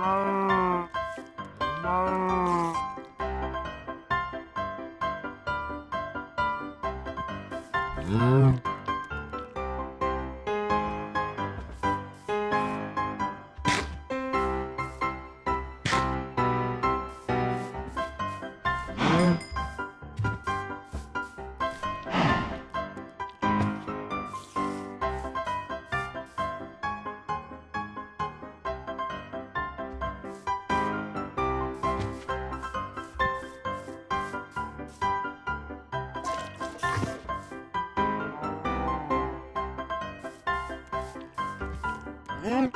음. 음.